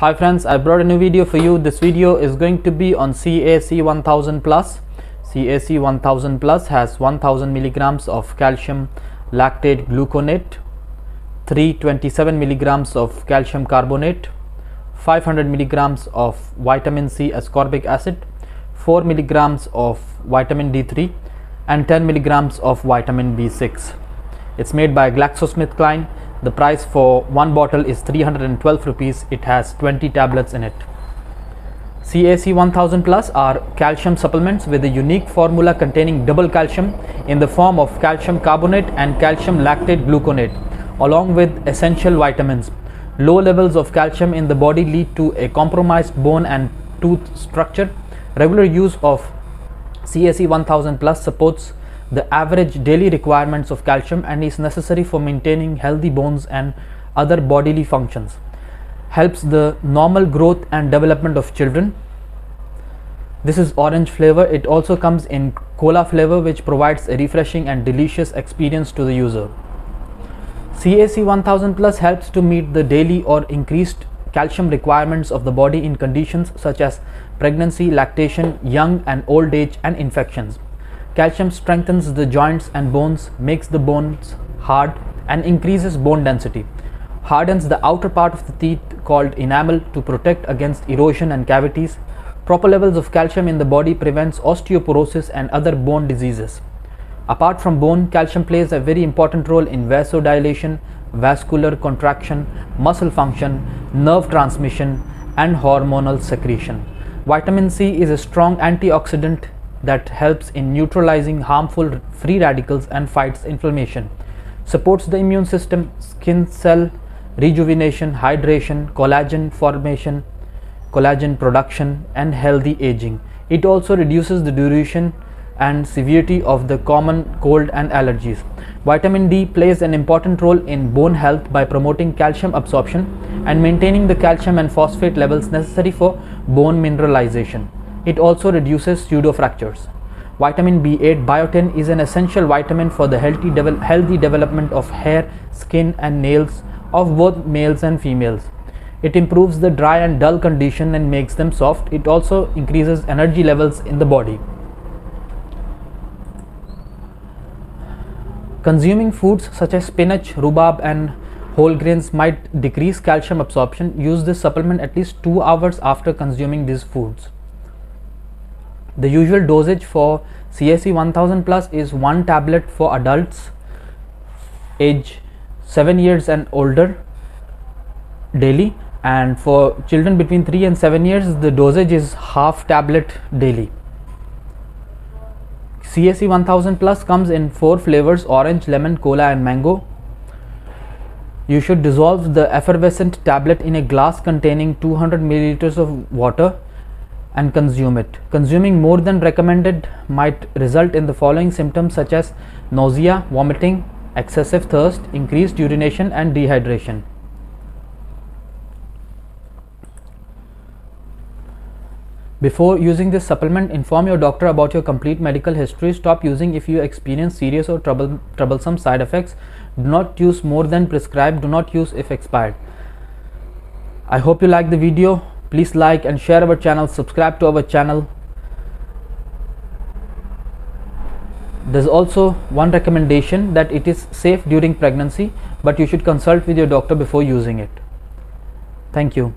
Hi friends, I brought a new video for you. This video is going to be on CAC 1000 plus. CAC 1000 plus has 1000 milligrams of calcium lactate gluconate, 327 milligrams of calcium carbonate, 500 milligrams of vitamin C ascorbic acid, 4 milligrams of vitamin D3 and 10 milligrams of vitamin B6. It's made by GlaxoSmithKline. The price for one bottle is 312 rupees. It has 20 tablets in it. CAC 1000 Plus are calcium supplements with a unique formula containing double calcium in the form of calcium carbonate and calcium lactate gluconate, along with essential vitamins. Low levels of calcium in the body lead to a compromised bone and tooth structure. Regular use of CAC 1000 Plus supports the average daily requirements of calcium and is necessary for maintaining healthy bones and other bodily functions. Helps the normal growth and development of children. This is orange flavor. It also comes in cola flavor, which provides a refreshing and delicious experience to the user. CAC 1000 Plus helps to meet the daily or increased calcium requirements of the body in conditions such as pregnancy, lactation, young and old age, and infections. Calcium strengthens the joints and bones, makes the bones hard, and increases bone density. Hardens the outer part of the teeth called enamel to protect against erosion and cavities. Proper levels of calcium in the body prevents osteoporosis and other bone diseases. Apart from bone, calcium plays a very important role in vasodilation, vascular contraction, muscle function, nerve transmission, and hormonal secretion. Vitamin C is a strong antioxidant that helps in neutralizing harmful free radicals and fights inflammation. Supports the immune system, skin cell rejuvenation, hydration, collagen formation, collagen production, and healthy aging. It also reduces the duration and severity of the common cold and allergies. Vitamin D plays an important role in bone health by promoting calcium absorption and maintaining the calcium and phosphate levels necessary for bone mineralization. It also reduces pseudofractures. Vitamin B8 biotin is an essential vitamin for the healthy, healthy development of hair, skin, and nails of both males and females. It improves the dry and dull condition and makes them soft. It also increases energy levels in the body. Consuming foods such as spinach, rhubarb, and whole grains might decrease calcium absorption. Use this supplement at least 2 hours after consuming these foods. The usual dosage for CAC 1000 plus is 1 tablet for adults age 7 years and older daily and for children between 3 and 7 years the dosage is half tablet daily. CAC 1000 plus comes in 4 flavors orange, lemon, cola and mango. You should dissolve the effervescent tablet in a glass containing 200 milliliters of water and consume it. Consuming more than recommended might result in the following symptoms such as nausea, vomiting, excessive thirst, increased urination, and dehydration. Before using this supplement, inform your doctor about your complete medical history. Stop using if you experience serious or trouble, troublesome side effects. Do not use more than prescribed. Do not use if expired. I hope you like the video please like and share our channel subscribe to our channel. There's also one recommendation that it is safe during pregnancy but you should consult with your doctor before using it. Thank you